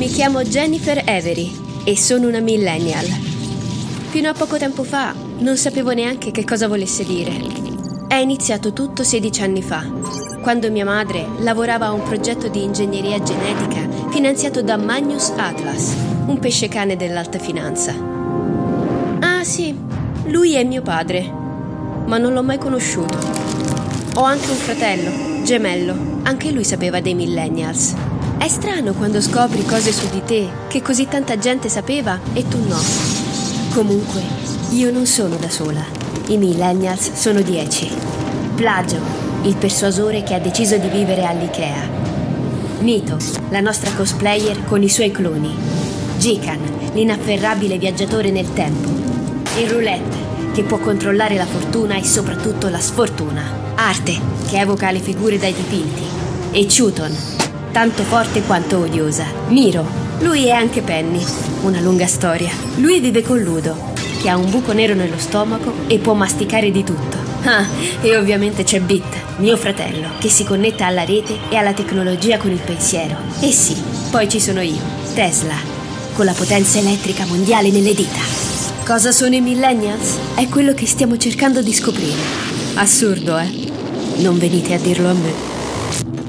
Mi chiamo Jennifer Avery e sono una millennial. Fino a poco tempo fa non sapevo neanche che cosa volesse dire. È iniziato tutto 16 anni fa, quando mia madre lavorava a un progetto di ingegneria genetica finanziato da Magnus Atlas, un pesce cane dell'alta finanza. Ah sì, lui è mio padre, ma non l'ho mai conosciuto. Ho anche un fratello, gemello, anche lui sapeva dei millennials. È strano quando scopri cose su di te che così tanta gente sapeva e tu no. Comunque, io non sono da sola. I millennials sono dieci. Plagio, il persuasore che ha deciso di vivere all'IKEA. Mito, la nostra cosplayer con i suoi cloni. Jikan, l'inafferrabile viaggiatore nel tempo. Il roulette, che può controllare la fortuna e soprattutto la sfortuna. Arte, che evoca le figure dai dipinti. E Chuton, tanto forte quanto odiosa. Miro, lui è anche Penny. Una lunga storia. Lui vive con Ludo, che ha un buco nero nello stomaco e può masticare di tutto. Ah, e ovviamente c'è Bit, mio fratello, che si connetta alla rete e alla tecnologia con il pensiero. E sì, poi ci sono io, Tesla, con la potenza elettrica mondiale nelle dita. Cosa sono i millennials? È quello che stiamo cercando di scoprire. Assurdo, eh? Non venite a dirlo a me.